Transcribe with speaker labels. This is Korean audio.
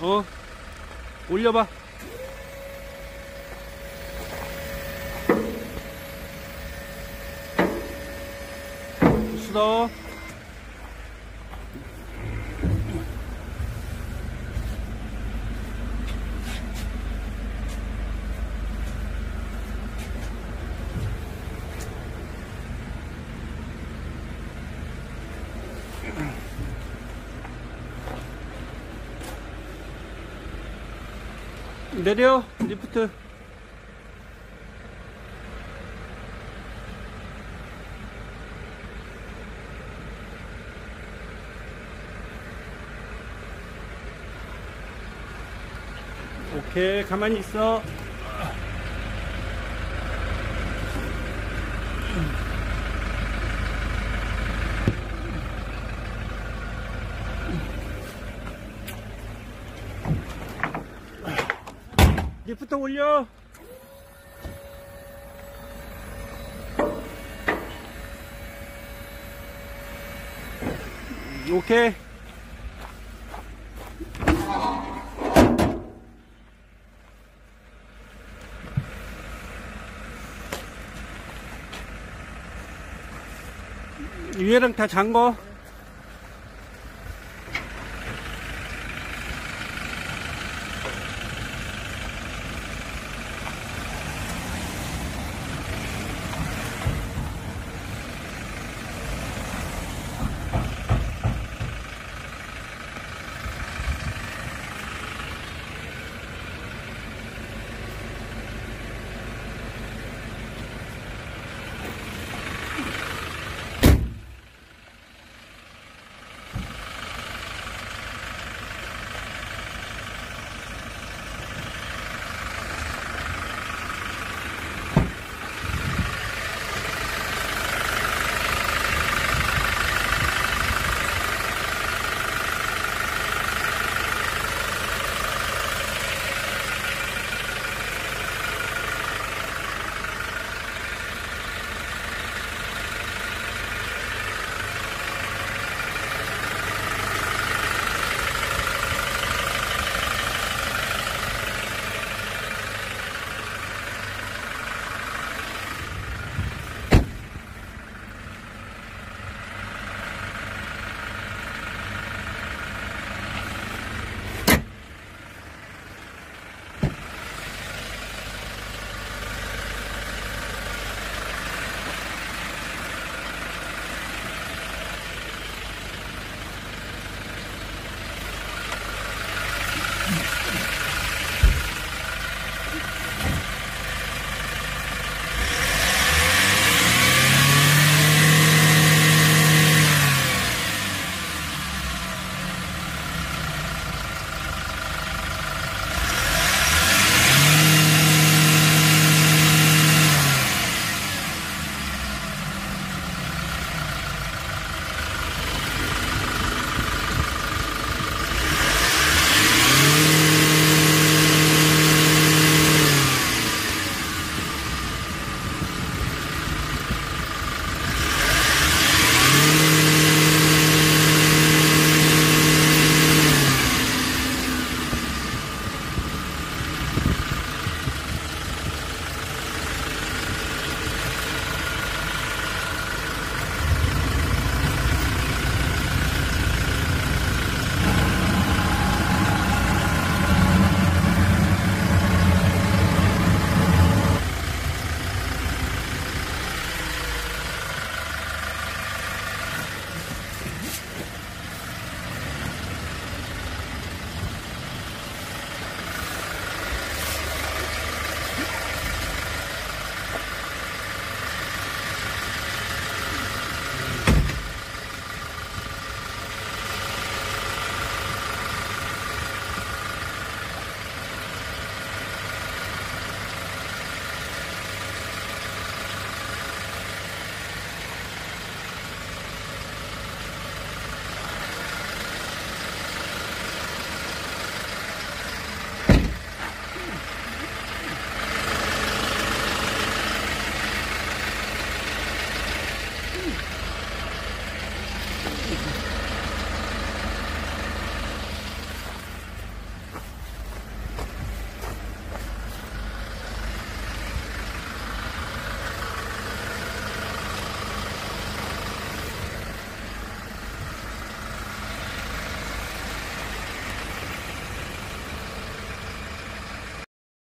Speaker 1: 어? 올려봐. 수더 내려 리프트. 오케이 가만히 있어 리프트 올려. 오케이. 위에랑 다 잠궈